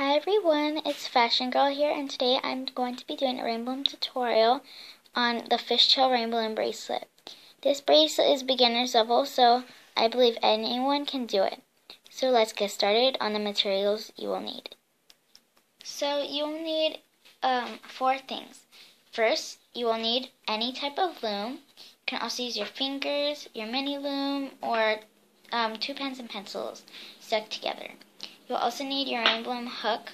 Hi everyone, it's Fashion Girl here and today I'm going to be doing a rainbow tutorial on the fishtail rainbow and bracelet. This bracelet is beginner's level so I believe anyone can do it. So let's get started on the materials you will need. So you will need um, four things. First, you will need any type of loom. You can also use your fingers, your mini loom, or um, two pens and pencils stuck together. You'll also need your emblem hook.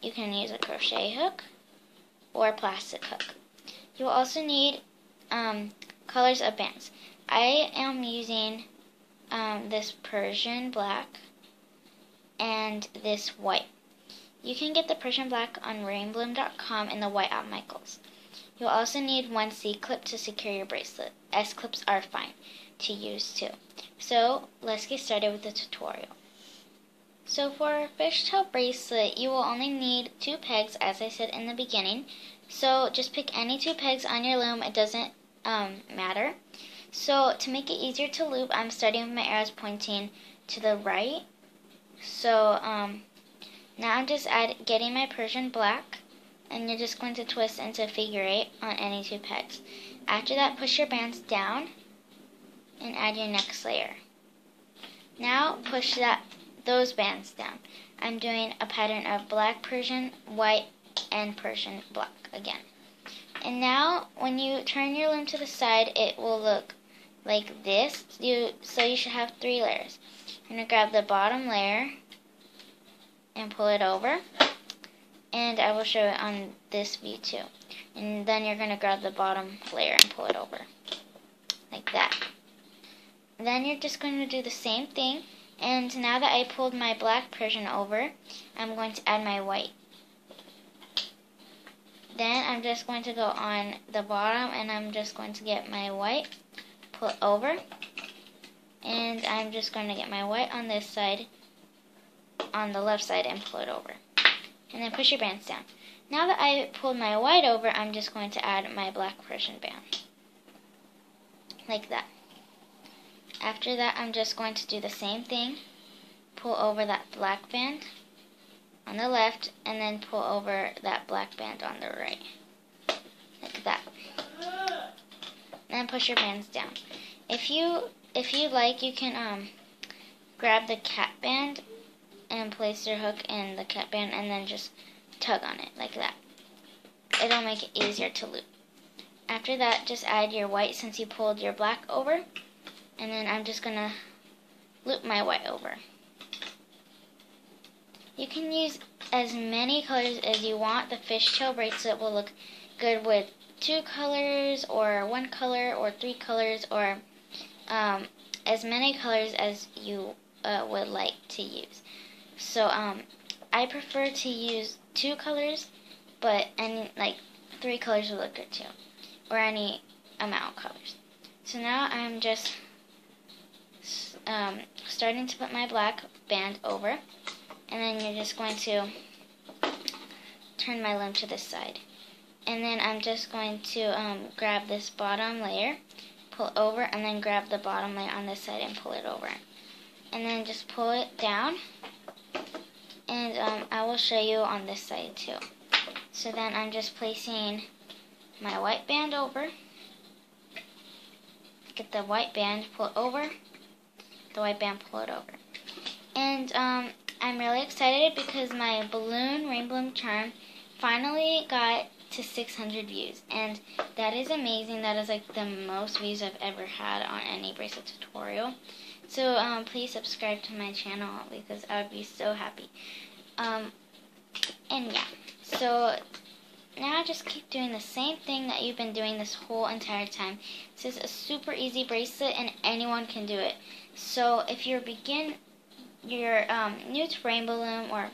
You can use a crochet hook or a plastic hook. You'll also need um, colors of bands. I am using um, this Persian black and this white. You can get the Persian black on rainbowloom.com and the white at Michaels. You'll also need one C-clip to secure your bracelet. S-clips are fine to use too. So let's get started with the tutorial. So for a fishtail bracelet, you will only need two pegs, as I said in the beginning. So just pick any two pegs on your loom. It doesn't um, matter. So to make it easier to loop, I'm starting with my arrows pointing to the right. So um, now I'm just add, getting my Persian black, and you're just going to twist into figure eight on any two pegs. After that, push your bands down and add your next layer. Now push that those bands down. I'm doing a pattern of black Persian, white, and Persian black again. And now when you turn your loom to the side, it will look like this. You So you should have three layers. I'm going to grab the bottom layer and pull it over. And I will show it on this view too. And then you're going to grab the bottom layer and pull it over. Like that. Then you're just going to do the same thing and now that I pulled my black Persian over, I'm going to add my white. Then I'm just going to go on the bottom and I'm just going to get my white, pull over. And I'm just going to get my white on this side, on the left side and pull it over. And then push your bands down. Now that I pulled my white over, I'm just going to add my black Persian band. Like that. After that, I'm just going to do the same thing. Pull over that black band on the left, and then pull over that black band on the right. Like that. And then push your bands down. If you if you like, you can um grab the cap band and place your hook in the cap band and then just tug on it like that. It'll make it easier to loop. After that, just add your white since you pulled your black over and then I'm just going to loop my white over. You can use as many colors as you want. The fishtail bracelet will look good with two colors or one color or three colors or um, as many colors as you uh, would like to use. So um, I prefer to use two colors, but any like three colors will look good too, or any amount of colors. So now I'm just um, starting to put my black band over. And then you're just going to turn my limb to this side. And then I'm just going to um, grab this bottom layer, pull over, and then grab the bottom layer on this side and pull it over. And then just pull it down. And um, I will show you on this side too. So then I'm just placing my white band over. Get the white band, pull over, the white band, pull it over. And um, I'm really excited because my balloon rainbow charm finally got to 600 views. And that is amazing. That is like the most views I've ever had on any bracelet tutorial. So um, please subscribe to my channel because I would be so happy. Um, and yeah, so now just keep doing the same thing that you've been doing this whole entire time. This is a super easy bracelet and anyone can do it. So if you're begin, you're um, new to Rainbow Loom or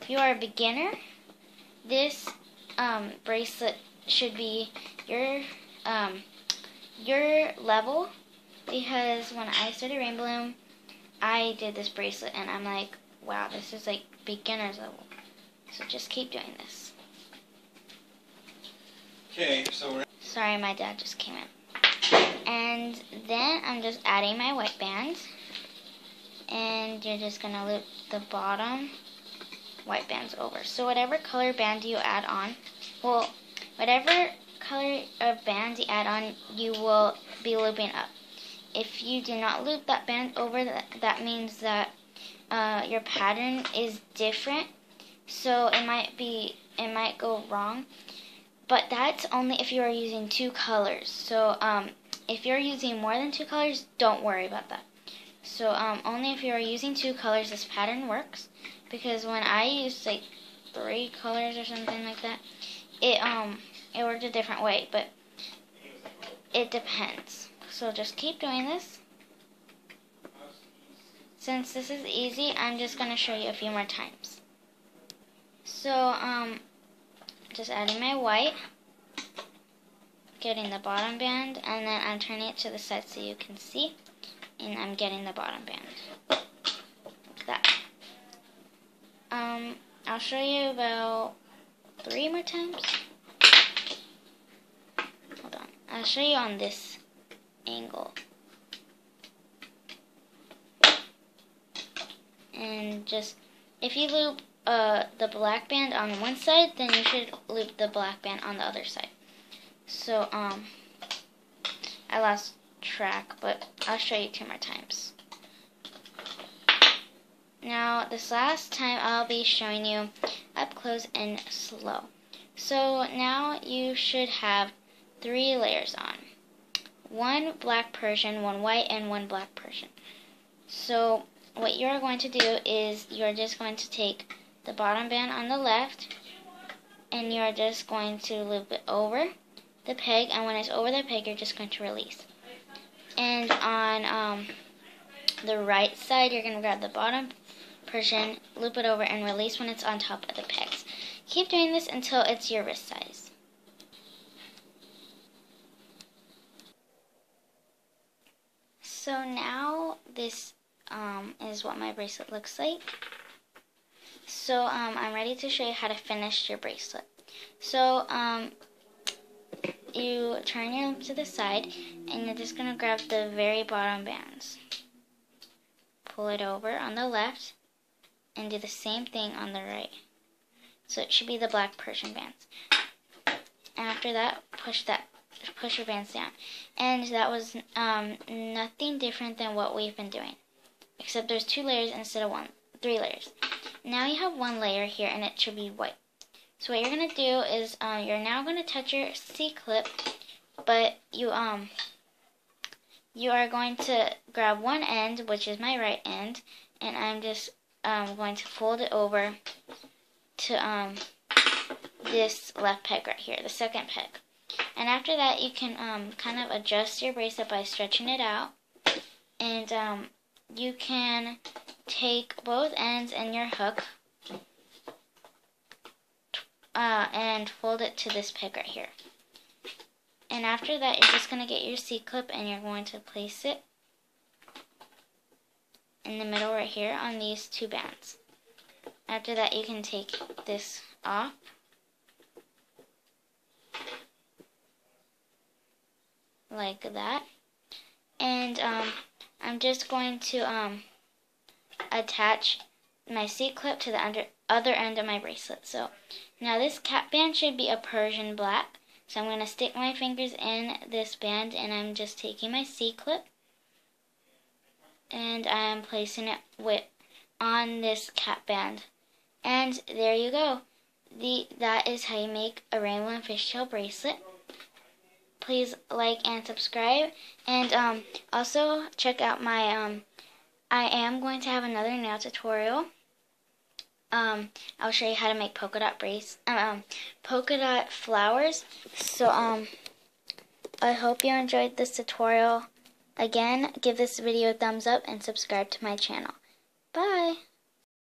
if you are a beginner, this um, bracelet should be your um, your level because when I started Rainbow Loom, I did this bracelet and I'm like, wow, this is like beginner's level. So just keep doing this. Okay, so we're... Sorry, my dad just came in. And then I'm just adding my white bands. And you're just going to loop the bottom white bands over. So whatever color band you add on, well, whatever color of band you add on, you will be looping up. If you do not loop that band over, that, that means that uh, your pattern is different. So it might be, it might go wrong. But that's only if you are using two colors. So um, if you're using more than two colors, don't worry about that. So um, only if you're using two colors, this pattern works. Because when I used like three colors or something like that, it um it worked a different way. But it depends. So just keep doing this. Since this is easy, I'm just going to show you a few more times. So, um, just adding my white, getting the bottom band, and then I'm turning it to the side so you can see, and I'm getting the bottom band. Like that. Um, I'll show you about three more times. Hold on. I'll show you on this angle. And just, if you loop uh, the black band on one side, then you should loop the black band on the other side. So, um, I lost track, but I'll show you two more times. Now, this last time I'll be showing you up close and slow. So now you should have three layers on. One black Persian, one white, and one black Persian. So what you're going to do is you're just going to take the bottom band on the left and you're just going to loop it over the peg and when it's over the peg you're just going to release and on um, the right side you're going to grab the bottom Persian, loop it over and release when it's on top of the pegs. Keep doing this until it's your wrist size. So now this um, is what my bracelet looks like. So um, I'm ready to show you how to finish your bracelet. So um, you turn loop to the side and you're just going to grab the very bottom bands. Pull it over on the left and do the same thing on the right. So it should be the black Persian bands. After that, push that push your bands down. And that was um, nothing different than what we've been doing. Except there's two layers instead of one, three layers. Now you have one layer here and it should be white. So what you're going to do is um, you're now going to touch your C-clip, but you um you are going to grab one end, which is my right end, and I'm just um, going to fold it over to um, this left peg right here, the second peg. And after that, you can um, kind of adjust your bracelet by stretching it out. And um, you can take both ends and your hook uh, and fold it to this peg right here. And after that, you're just going to get your C-clip and you're going to place it in the middle right here on these two bands. After that, you can take this off. Like that. And um, I'm just going to um, attach my C-clip to the under, other end of my bracelet. So now this cap band should be a Persian black. So I'm going to stick my fingers in this band and I'm just taking my C-clip and I am placing it with on this cap band. And there you go. The that is how you make a rainbow and fishtail bracelet. Please like and subscribe, and um, also check out my um. I am going to have another nail tutorial. Um, I'll show you how to make polka dot brace, um, um polka dot flowers. So um, I hope you enjoyed this tutorial. Again, give this video a thumbs up and subscribe to my channel. Bye!